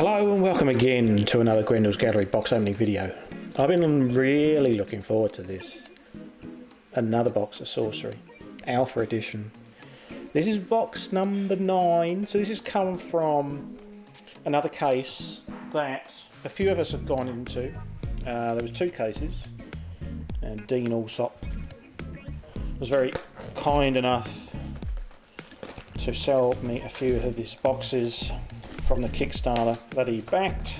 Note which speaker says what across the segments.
Speaker 1: Hello and welcome again to another Grendel's Gallery box opening video. I've been really looking forward to this. Another box of sorcery, Alpha Edition. This is box number 9, so this has come from another case that a few of us have gone into. Uh, there was two cases, and Dean Allsop was very kind enough to sell me a few of his boxes from the Kickstarter that he backed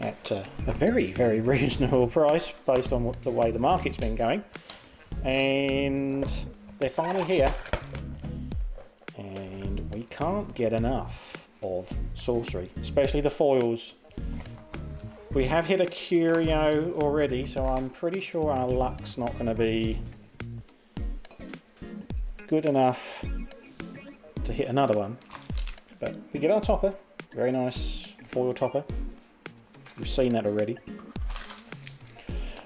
Speaker 1: at uh, a very, very reasonable price based on the way the market's been going. And they're finally here. And we can't get enough of sorcery, especially the foils. We have hit a curio already, so I'm pretty sure our luck's not going to be good enough to hit another one. But we get our topper, very nice foil topper. We've seen that already.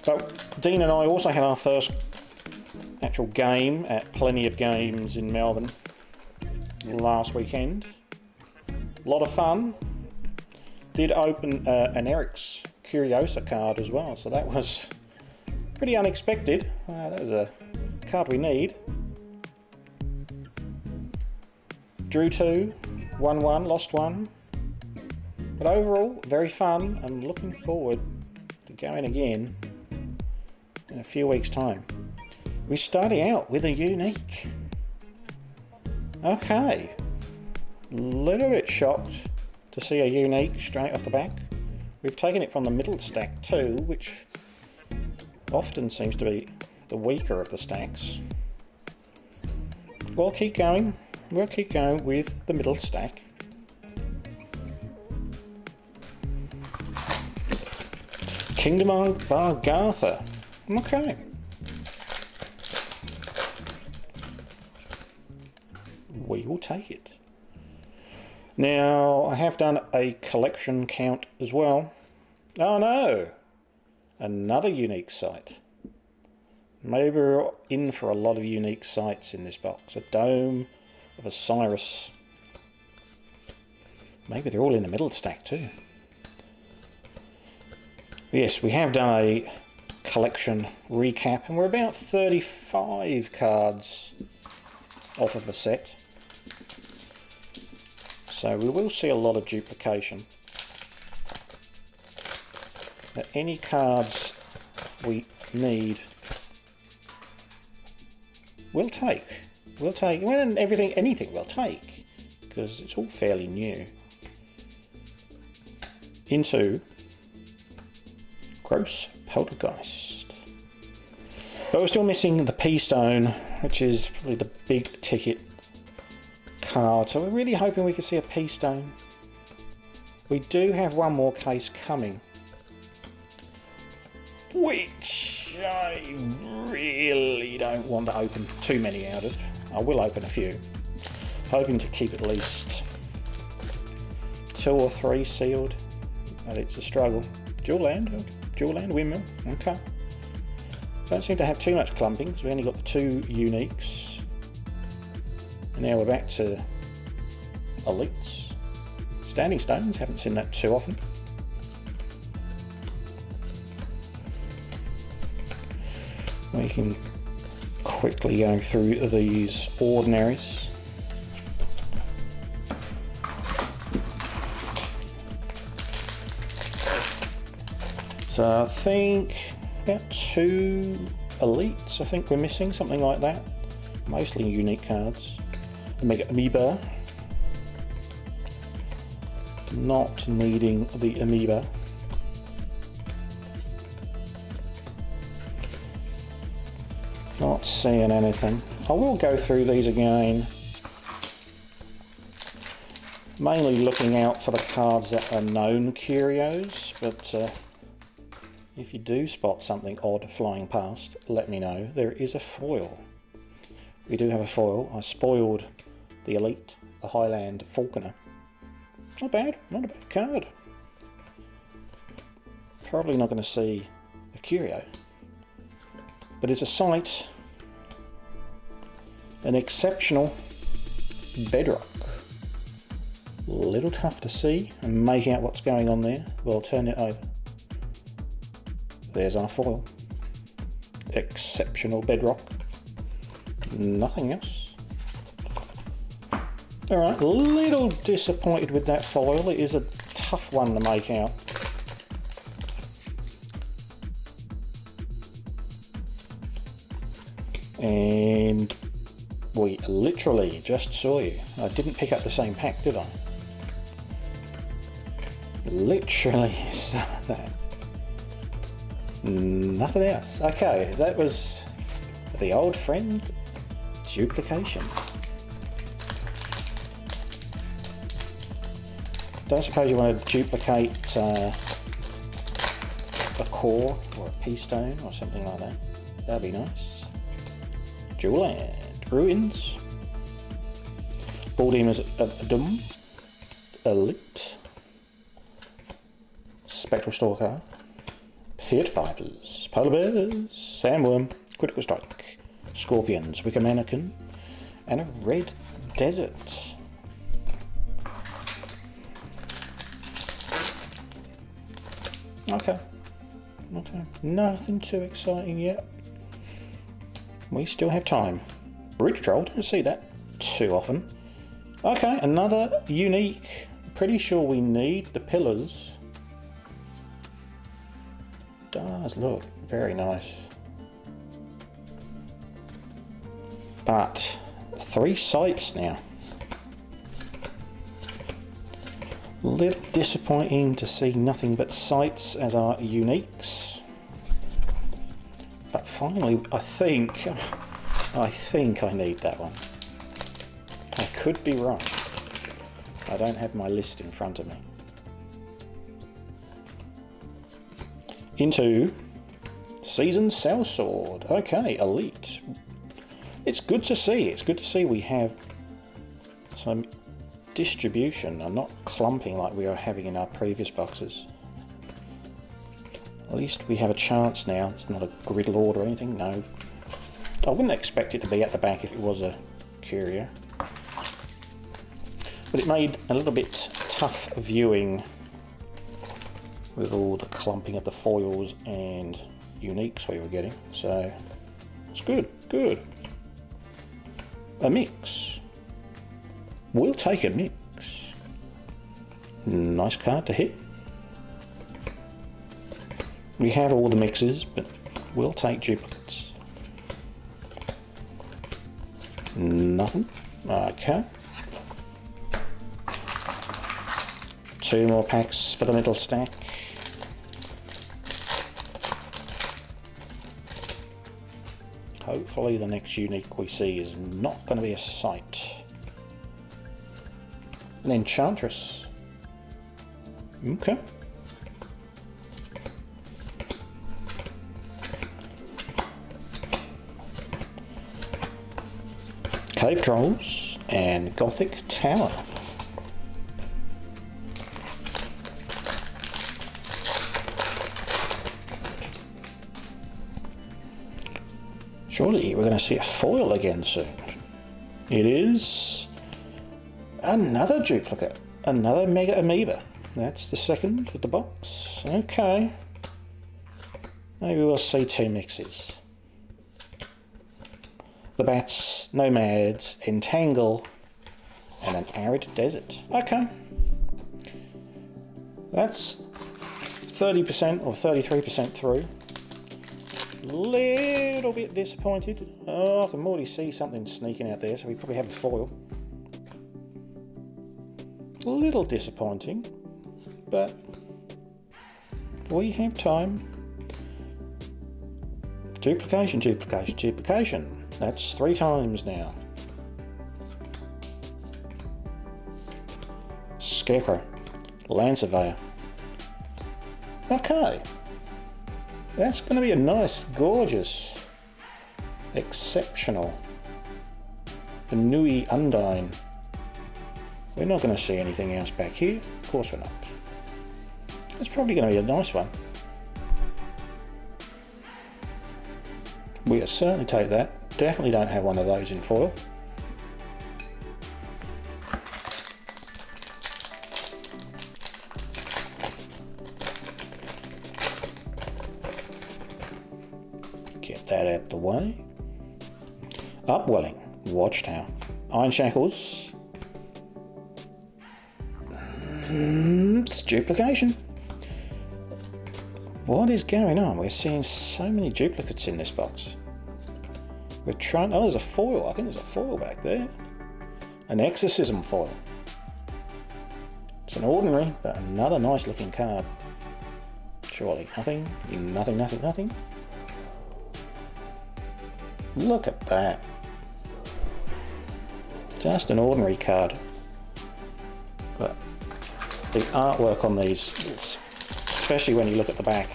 Speaker 1: So Dean and I also had our first actual game at Plenty of Games in Melbourne last weekend. A lot of fun. Did open uh, an Eric's Curiosa card as well, so that was pretty unexpected. Uh, that was a card we need. Drew two, won one, lost one. But overall, very fun and looking forward to going again in a few weeks' time. We're starting out with a unique. Okay. Little bit shocked to see a unique straight off the back. We've taken it from the middle stack too, which often seems to be the weaker of the stacks. We'll keep going we'll keep going with the middle stack. Kingdom of Agartha. Okay. We will take it. Now, I have done a collection count as well. Oh no! Another unique site. Maybe we're in for a lot of unique sites in this box. A dome, of Osiris. Maybe they're all in the middle stack too. Yes, we have done a collection recap and we're about 35 cards off of a set. So we will see a lot of duplication. But any cards we need, we'll take. We'll take, well, everything, anything we'll take, because it's all fairly new. Into Gross Poltergeist. But we're still missing the P-Stone, which is probably the big ticket card. So we're really hoping we can see a P-Stone. We do have one more case coming. Which I really don't want to open too many out of. I will open a few. Hoping to keep at least two or three sealed, but it's a struggle. Dual land, dual land windmill, okay. Don't seem to have too much clumping because we only got the two uniques. And now we're back to elites. Standing stones, haven't seen that too often. We can quickly going through these ordinaries. So I think about two elites, I think we're missing, something like that. Mostly unique cards. Omega Amoeba. Not needing the Amoeba. Not seeing anything. I will go through these again. Mainly looking out for the cards that are known curios, but uh, if you do spot something odd flying past, let me know. There is a foil. We do have a foil. I spoiled the Elite, the Highland Falconer. Not bad, not a bad card. Probably not going to see a curio. But it's a site an exceptional bedrock. A little tough to see and make out what's going on there. We'll turn it over. There's our foil. Exceptional bedrock. Nothing else. Alright, a little disappointed with that foil. It is a tough one to make out. Literally just saw you. I didn't pick up the same pack, did I? Literally saw that. Nothing else. Okay, that was the old friend duplication. Don't suppose you want to duplicate uh, a core or a pea stone or something like that. That'd be nice. And ruins. Ball of Doom. Elite. Spectral Stalker. Pit Vipers. Polar Bears. Sandworm. Critical Strike. Scorpions. Wicker Manikin. And a Red Desert. Okay. Okay. Nothing too exciting yet. We still have time. Bridge Troll, don't see that too often. Okay, another unique. Pretty sure we need the pillars. Does look very nice. But three sites now. Little disappointing to see nothing but sites as our uniques. But finally, I think, I think I need that one. I could be wrong. I don't have my list in front of me. Into Season Sellsword. Okay, Elite. It's good to see. It's good to see we have some distribution and not clumping like we were having in our previous boxes. At least we have a chance now. It's not a grid lord or anything, no. I wouldn't expect it to be at the back if it was a Courier. But it made a little bit tough viewing with all the clumping of the foils and uniques we were getting. So it's good, good. A mix. We'll take a mix. Nice card to hit. We have all the mixes, but we'll take duplicates. Nothing. Okay. Two more packs for the middle stack. Hopefully the next unique we see is not going to be a sight. An Enchantress. Okay. Cave Trolls and Gothic Tower. Surely we're going to see a foil again soon. It is another duplicate, another Mega Amoeba. That's the second of the box. Okay. Maybe we'll see two mixes. The Bats, Nomads, Entangle, and an Arid Desert. Okay. That's 30% or 33% through. A little bit disappointed. Oh, I can already see something sneaking out there, so we probably have a foil. A little disappointing, but we have time. Duplication, duplication, duplication. That's three times now. Scarecrow, Land Surveyor. Okay. That's going to be a nice, gorgeous, exceptional Nui Undine. We're not going to see anything else back here. Of course we're not. It's probably going to be a nice one. We'll certainly take that definitely don't have one of those in foil. Get that out the way. Upwelling, Watchtower, Iron Shackles. Hmm, it's duplication. What is going on? We're seeing so many duplicates in this box. Oh, there's a foil. I think there's a foil back there. An exorcism foil. It's an ordinary, but another nice looking card. Surely nothing, nothing, nothing, nothing. Look at that. Just an ordinary card. But the artwork on these, especially when you look at the back,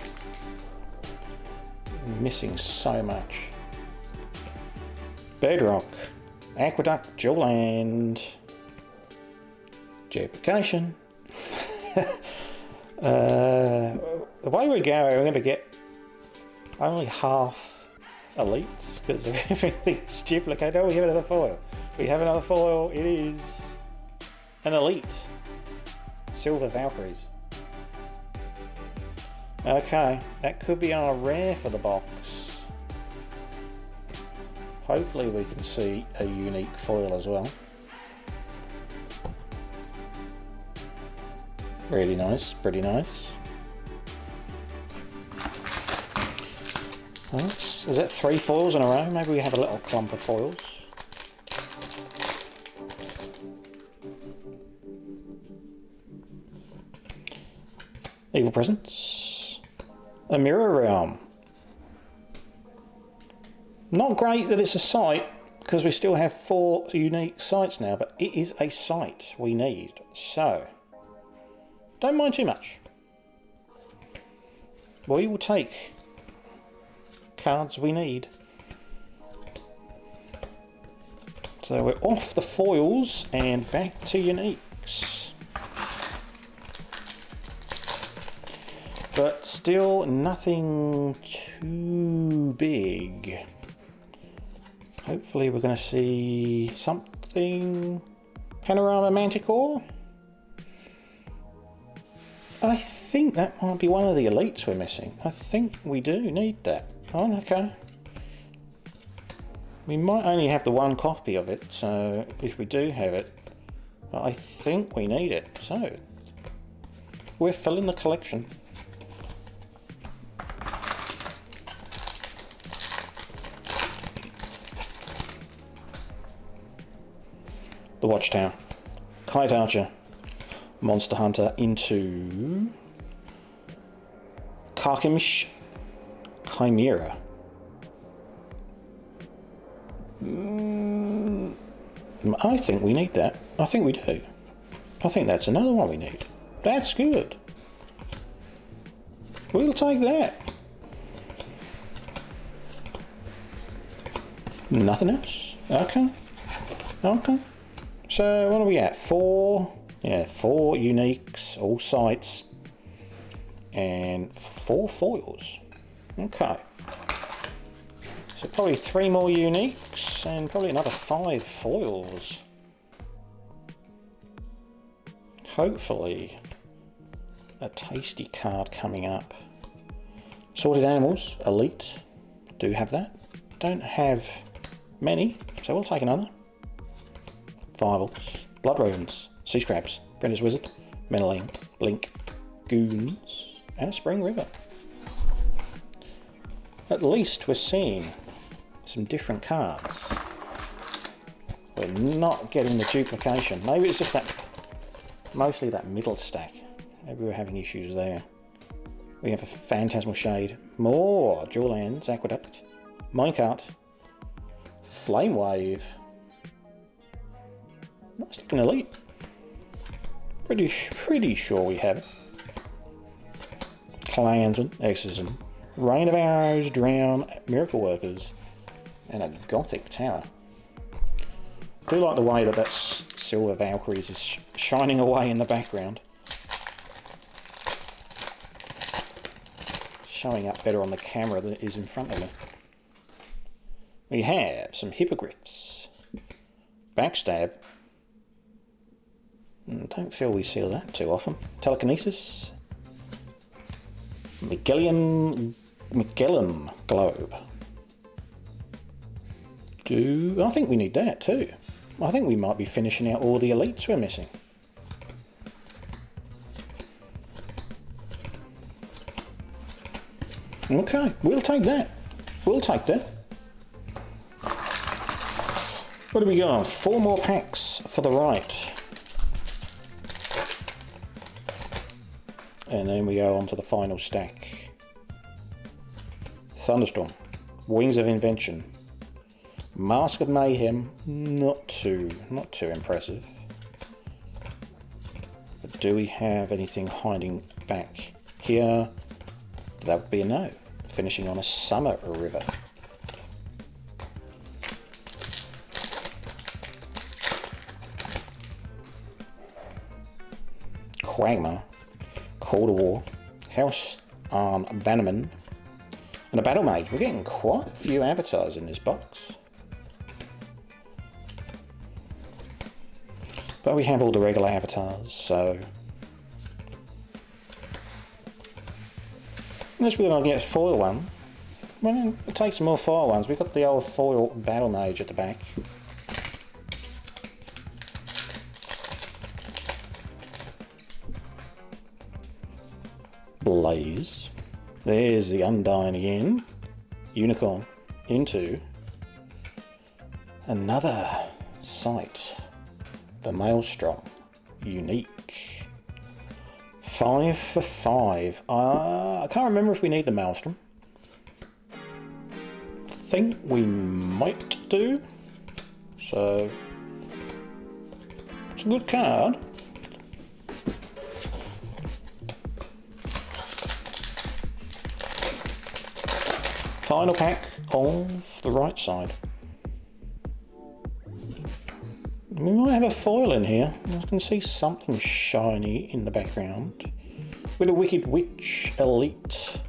Speaker 1: missing so much. Bedrock, Aqueduct, Dual Land, Duplication. uh, the way we go, we're going to get only half elites because everything's duplicated. Oh, we have another foil. We have another foil. It is an elite. Silver Valkyries. Okay, that could be our rare for the box. Hopefully we can see a unique foil as well. Really nice, pretty nice. is that three foils in a row? Maybe we have a little clump of foils. Evil Presence. A Mirror Realm. Not great that it's a site, because we still have four unique sites now, but it is a site we need. So, don't mind too much. We will take cards we need. So we're off the foils and back to uniques. But still nothing too big. Hopefully we're going to see something. Panorama Manticore? I think that might be one of the elites we're missing. I think we do need that. Oh, okay. We might only have the one copy of it, so if we do have it, I think we need it. So, we're filling the collection. The Watchtower. Kite Archer. Monster Hunter into Carchemish Chimera. Mm, I think we need that. I think we do. I think that's another one we need. That's good. We'll take that. Nothing else? Okay. Okay. So what are we at? Four yeah, four uniques, all sites, and four foils. Okay. So probably three more uniques and probably another five foils. Hopefully a tasty card coming up. Sorted Animals, Elite, do have that. Don't have many, so we'll take another. Fivals, Blood Runes, Sea Scraps, Brenda's Wizard, Menaling, Blink, Goons, and a Spring River. At least we're seeing some different cards. We're not getting the duplication. Maybe it's just that, mostly that middle stack. Maybe we're having issues there. We have a Phantasmal Shade, more Dual Lands, Aqueduct, Minecart, Flame Wave. Nice looking elite. Pretty, pretty sure we have it. Clansman, Exorcism, Rain of Arrows, Drown, Miracle Workers, and a Gothic Tower. I do like the way that that Silver Valkyries is sh shining away in the background. Showing up better on the camera than it is in front of me. We have some Hippogriffs, Backstab, Hmm, don't feel we see that too often. Telekinesis. Magellan, Magellan Globe. do. I think we need that too. I think we might be finishing out all the elites we're missing. Okay, we'll take that. We'll take that. What do we got? Four more packs for the right. And then we go on to the final stack. Thunderstorm. Wings of Invention. Mask of Mayhem, not too, not too impressive. But do we have anything hiding back here? That would be a no. Finishing on a summer river. Quagmire, To War, House Arn Bannerman, and a Battle Mage. We're getting quite a few avatars in this box. But we have all the regular avatars, so... Unless we're going to get a foil one. Well, it takes some more foil ones. We've got the old foil Battle Mage at the back. Blaze. There's the Undying again. Unicorn into another site. The Maelstrom. Unique. Five for five. Uh, I can't remember if we need the Maelstrom. think we might do. So, it's a good card. Final pack of the right side. We might have a foil in here. I can see something shiny in the background. With a Wicked Witch Elite.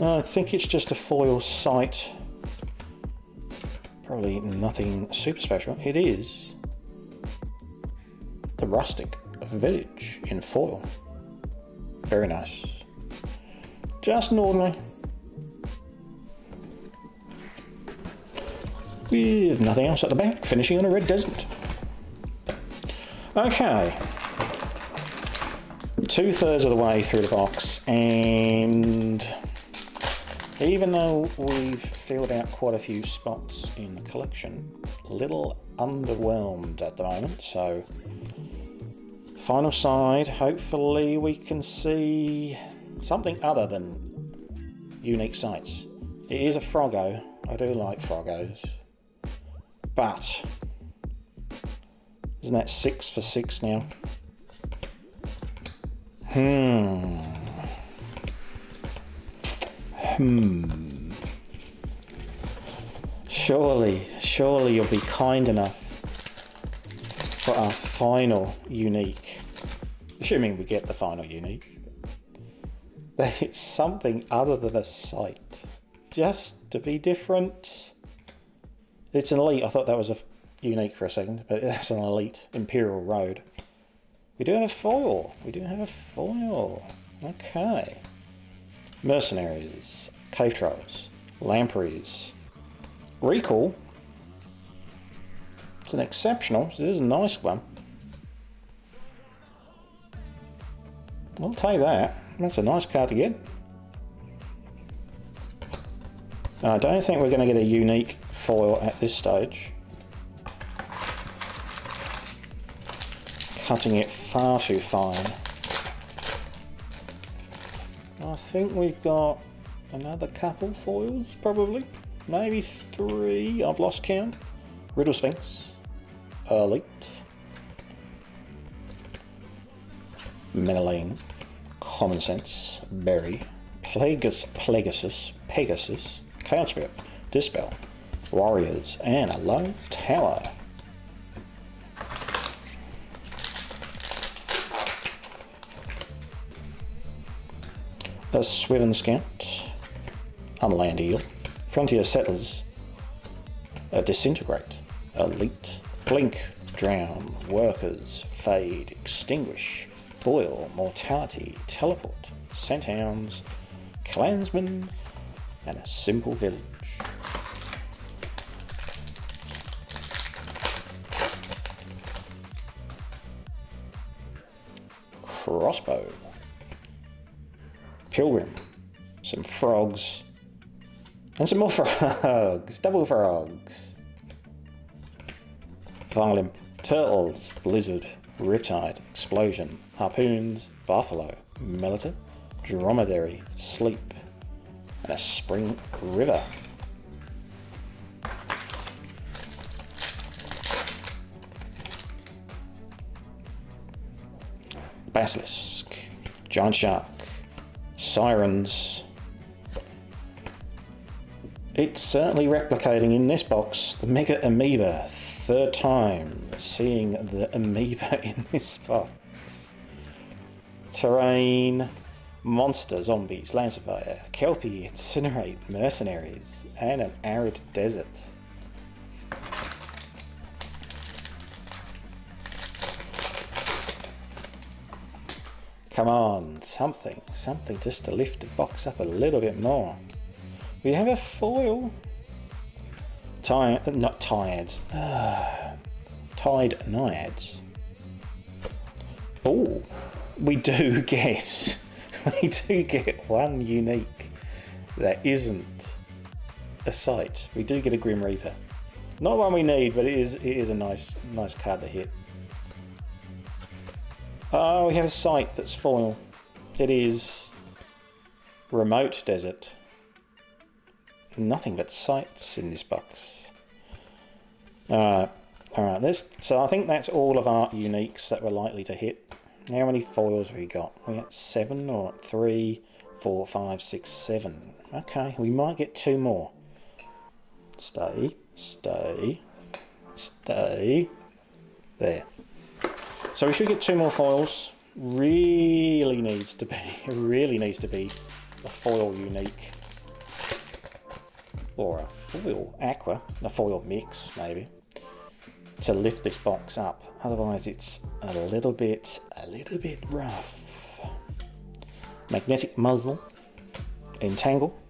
Speaker 1: I think it's just a foil sight. Probably nothing super special. It is the Rustic Village in foil. Very nice. Just an ordinary with nothing else at the back, finishing on a red desert. Okay, two thirds of the way through the box, and even though we've filled out quite a few spots in the collection, a little underwhelmed at the moment. So, final side, hopefully, we can see something other than unique sights. It is a Froggo. I do like Froggos. But isn't that six for six now? Hmm. Hmm. Surely, surely you'll be kind enough for our final unique. Assuming we get the final unique. That it's something other than a sight. Just to be different. It's an elite. I thought that was a unique for a second, but that's an elite Imperial Road. We do have a foil. We do have a foil. Okay. Mercenaries, Cave Trolls, Lampreys, Recall. It's an exceptional. It is a nice one. I'll take that. That's a nice card to get. I don't think we're going to get a unique foil at this stage. Cutting it far too fine. I think we've got another couple foils, probably. Maybe three, I've lost count. Riddle Sphinx, Elite, Meneline, Common Sense, Berry, Plagus, Pegasus, Pegasus, Cloud Spirit, Dispel, warriors, and a low tower. A Swiven Scout, Unland Eel, Frontier Settlers, a Disintegrate, Elite, Blink, Drown, Workers, Fade, Extinguish, Boil, Mortality, Teleport, Scent Hounds, Clansmen, and a Simple Village. Crossbow, pilgrim, some frogs, and some more frogs, double frogs. Violin, turtles, blizzard, riptide, explosion, harpoons, buffalo, melita, dromedary, sleep, and a spring river. Basilisk, Giant Shark, Sirens. It's certainly replicating in this box the Mega Amoeba. Third time seeing the Amoeba in this box. Terrain, Monster, Zombies, Lancefire, Kelpie, Incinerate, Mercenaries, and an Arid Desert. Come on, something, something just to lift the box up a little bit more. We have a foil. Tide, not tides. Uh, tide naiads. Oh, we do get, we do get one unique that isn't a sight. We do get a Grim Reaper. Not one we need, but it is it is a nice nice card to hit. Oh, we have a sight that's foil. It is remote desert. Nothing but sights in this box. Alright, alright, so I think that's all of our uniques that we're likely to hit. How many foils we got? We got seven or three, four, five, six, seven. Okay, we might get two more. Stay, stay, stay. There. So we should get two more foils. Really needs to be, really needs to be a foil unique. Or a foil aqua, a foil mix maybe. To lift this box up. Otherwise it's a little bit, a little bit rough. Magnetic muzzle, entangle,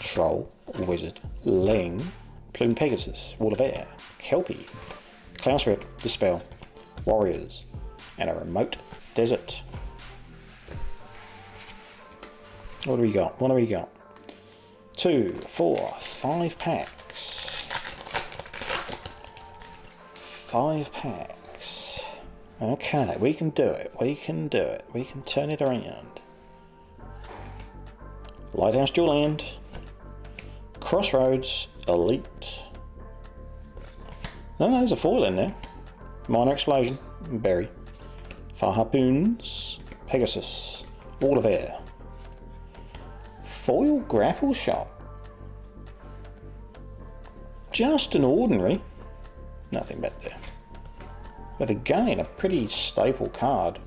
Speaker 1: troll, wizard, ling, plume pegasus, wall of air, kelpie, clown spirit, dispel, warriors, and a remote desert. What do we got? What do we got? Two, four, five packs. Five packs. Okay, we can do it. We can do it. We can turn it around. Lighthouse Dual Land. Crossroads Elite. No, no, there's a foil in there. Minor Explosion, Berry, Fire Harpoons, Pegasus, Wall of Air, Foil Grapple Shot. Just an ordinary, nothing bad there. But again, a pretty staple card.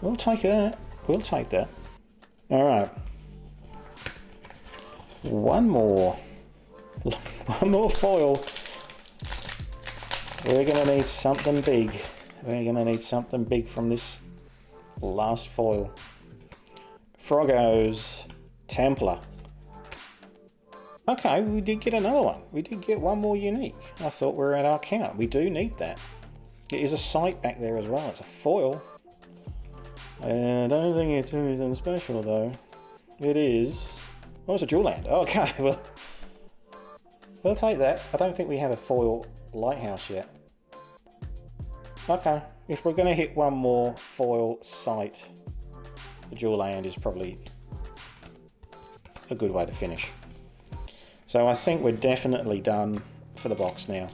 Speaker 1: We'll take that. We'll take that. All right. One more. One more foil. We're going to need something big. We're going to need something big from this last foil. Froggo's Templar. Okay, we did get another one. We did get one more unique. I thought we were at our count. We do need that. It is a sight back there as well. It's a foil. I don't think it's anything special though. It is... Oh, it's a dual land. Okay, well... We'll take that. I don't think we have a foil lighthouse yet. Okay, if we're going to hit one more foil sight, the dual land is probably a good way to finish. So I think we're definitely done for the box now.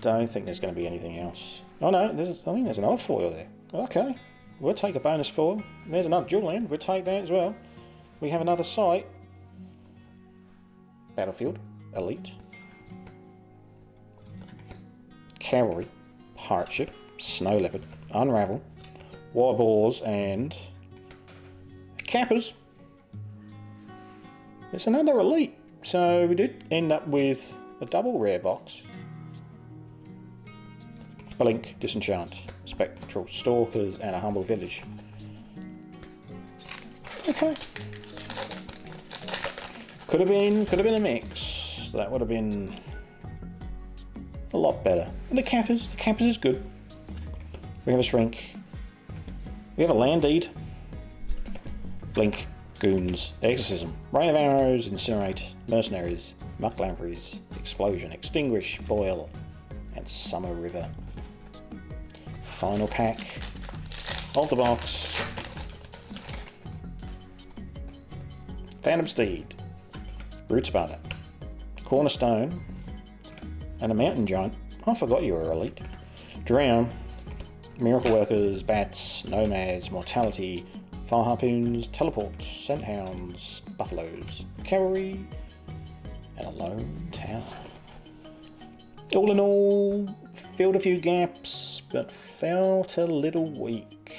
Speaker 1: Don't think there's going to be anything else. Oh no, there's, I think there's another foil there. Okay, we'll take a bonus foil. There's another dual land, we'll take that as well. We have another sight. Battlefield, Elite, Cavalry, Pirate Ship, Snow Leopard, Unravel, Wild Boars, and Cappers. It's another Elite. So we did end up with a double rare box. Blink, Disenchant, Spectral Stalkers, and a Humble Village. Okay. Could have been, could have been a mix. That would have been a lot better. And the cappers, the cappers is good. We have a shrink. We have a land deed. Blink, goons, exorcism, rain of arrows, incinerate, mercenaries, muck lampreys, explosion, extinguish, boil, and summer river. Final pack. Altar box. Phantom Steed. Root Sparta. Cornerstone. And a Mountain Giant. I forgot you were elite. Drown. Miracle Workers, Bats, Nomads, Mortality, Fire Harpoons, Teleports, Scent Hounds, Buffaloes, Cavalry, and a Lone Tower. All in all, filled a few gaps, but felt a little weak.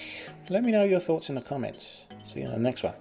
Speaker 1: Let me know your thoughts in the comments. See you in the next one.